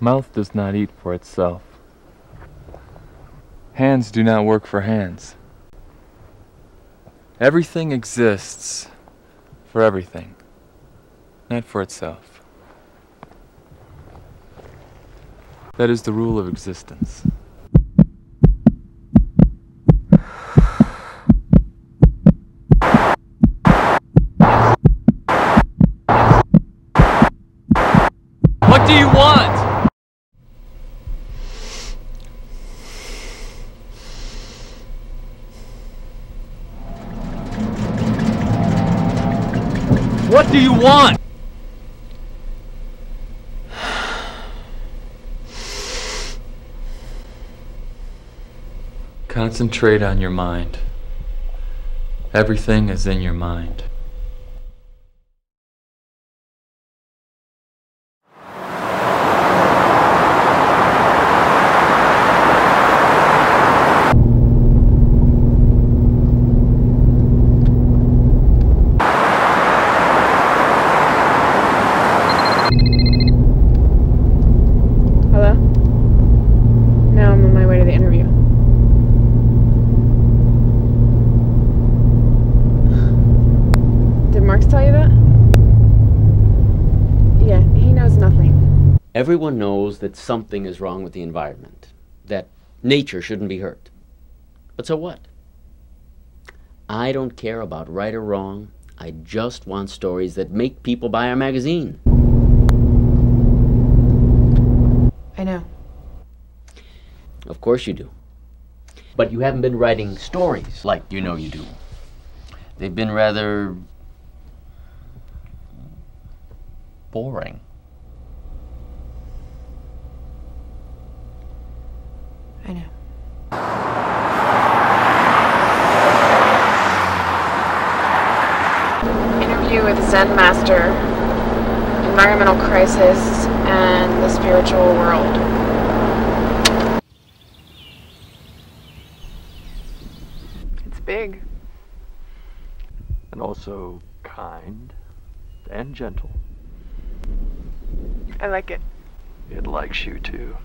Mouth does not eat for itself. Hands do not work for hands. Everything exists for everything, not for itself. That is the rule of existence. What do you want? Want? Concentrate on your mind. Everything is in your mind. Hello? Now I'm on my way to the interview. Did Marx tell you that? Yeah, he knows nothing. Everyone knows that something is wrong with the environment, that nature shouldn't be hurt. But so what? I don't care about right or wrong. I just want stories that make people buy our magazine. I know. Of course you do. But you haven't been writing stories like you know you do. They've been rather boring. I know. Interview with Zen Master, Environmental Crisis, and the Spiritual World. It's big. and also kind and gentle. I like it. It likes you too.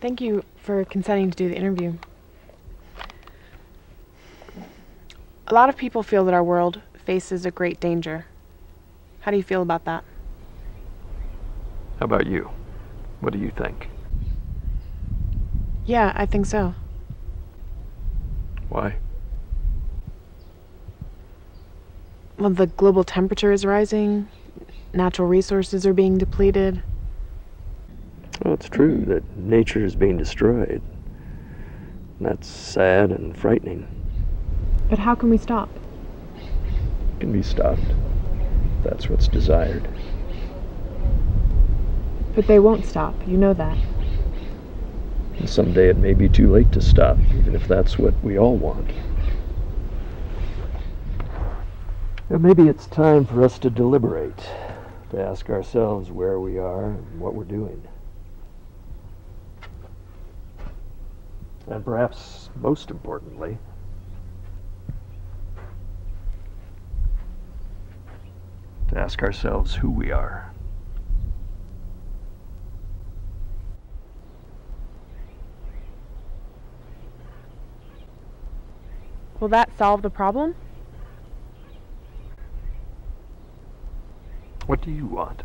Thank you for consenting to do the interview. A lot of people feel that our world faces a great danger. How do you feel about that? How about you? What do you think? Yeah, I think so. Why? Well, the global temperature is rising, natural resources are being depleted. Well, it's true that nature is being destroyed. That's sad and frightening. But how can we stop? It can be stopped. That's what's desired. But they won't stop, you know that. And someday it may be too late to stop, even if that's what we all want. And maybe it's time for us to deliberate, to ask ourselves where we are and what we're doing. And perhaps most importantly, to ask ourselves who we are. Will that solve the problem? What do you want?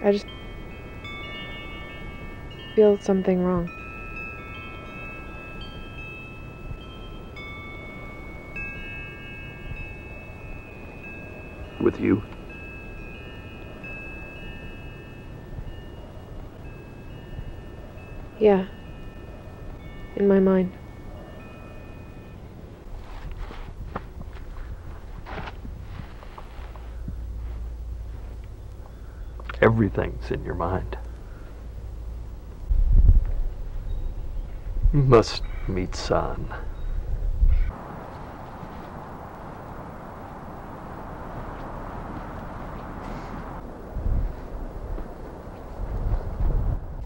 I don't know. I just feel something wrong. With you? Yeah. In my mind. Everything's in your mind. Must meet San.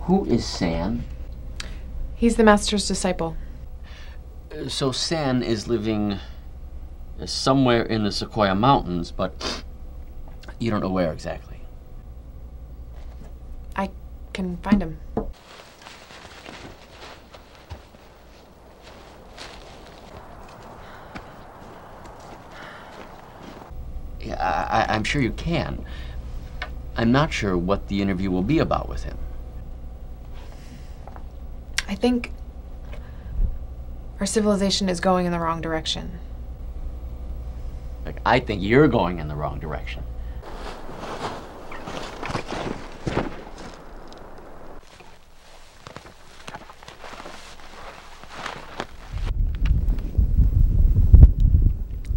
Who is San? He's the master's disciple. So San is living somewhere in the Sequoia Mountains, but you don't know where exactly. Can find him. Yeah, I, I- I'm sure you can. I'm not sure what the interview will be about with him. I think our civilization is going in the wrong direction. Like, I think you're going in the wrong direction.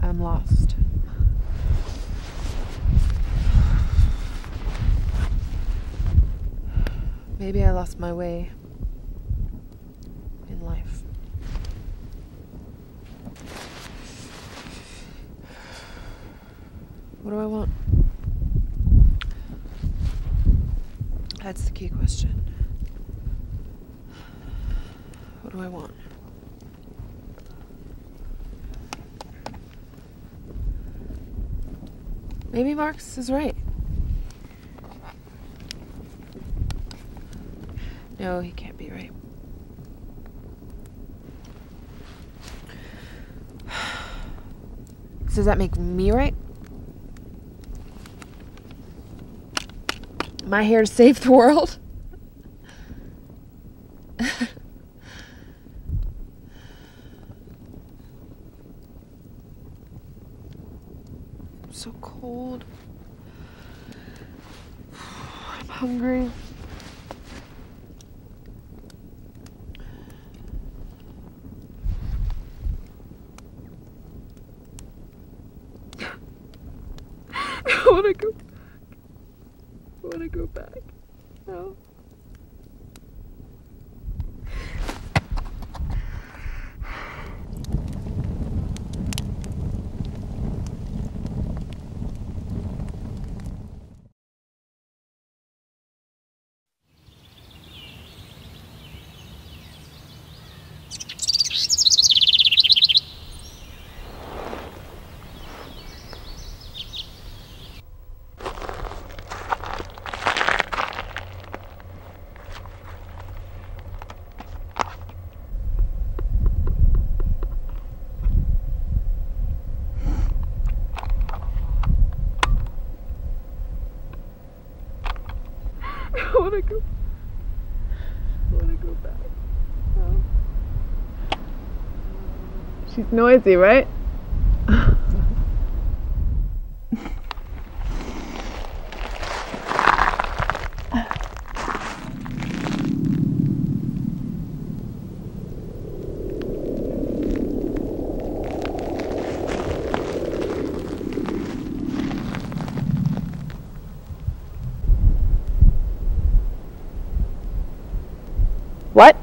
I'm lost. Maybe I lost my way in life. What do I want? That's the key question. What do I want? Maybe Marx is right. No, he can't be right. So Does that make me right? I here to save the world? So cold. I'm hungry. She's noisy, right? What?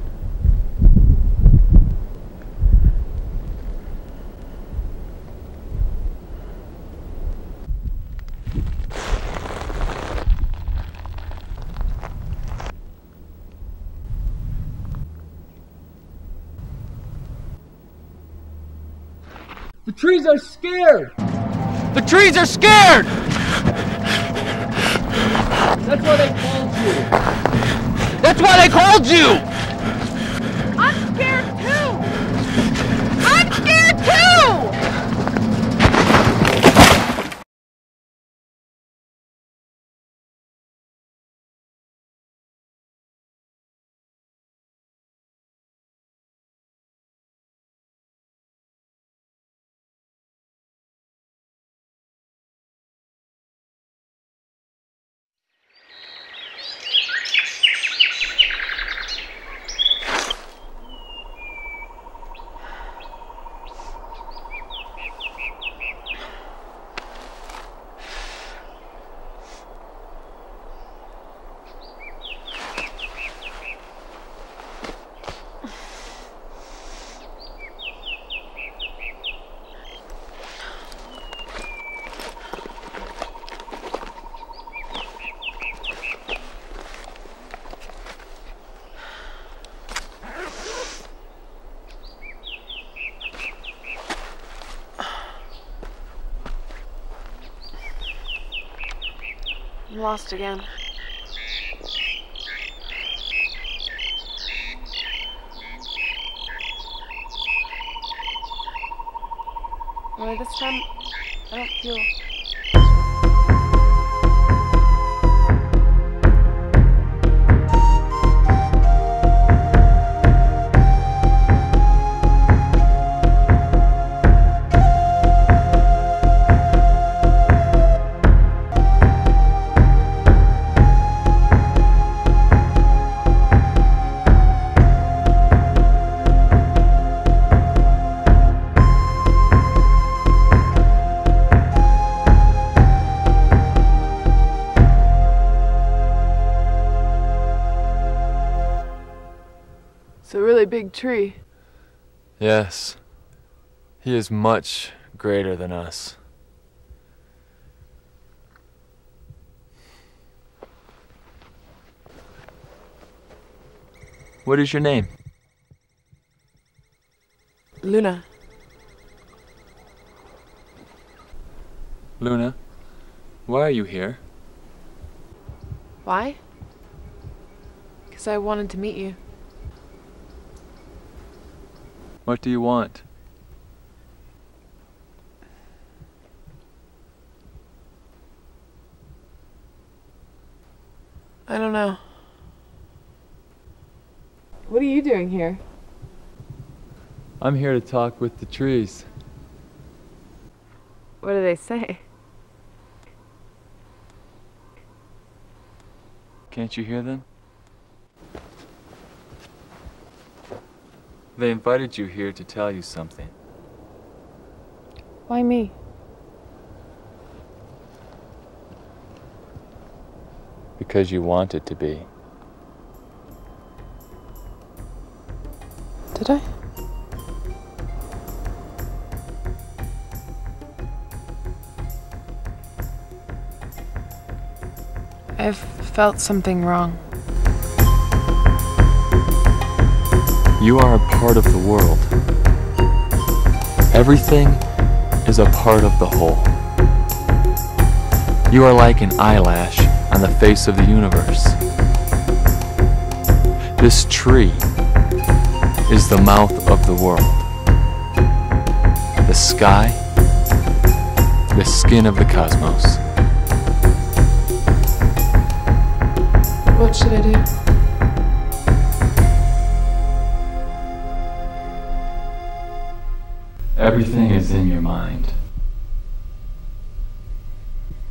The trees are scared! The trees are scared! That's why they called you! That's why they called you! Lost again. Only this time, I don't feel. Big tree. Yes. He is much greater than us. What is your name? Luna. Luna. Why are you here? Why? Because I wanted to meet you. What do you want? I don't know. What are you doing here? I'm here to talk with the trees. What do they say? Can't you hear them? They invited you here to tell you something. Why me? Because you want it to be. Did I? I've felt something wrong. You are a part of the world. Everything is a part of the whole. You are like an eyelash on the face of the universe. This tree is the mouth of the world. The sky, the skin of the cosmos. What should I do? Everything is in your mind.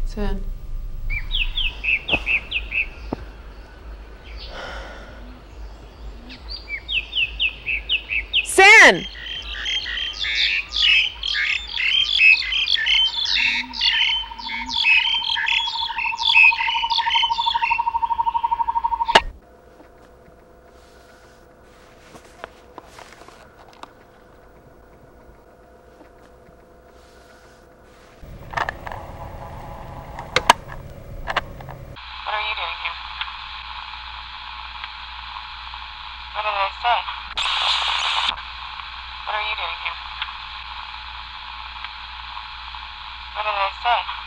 San. San! effect.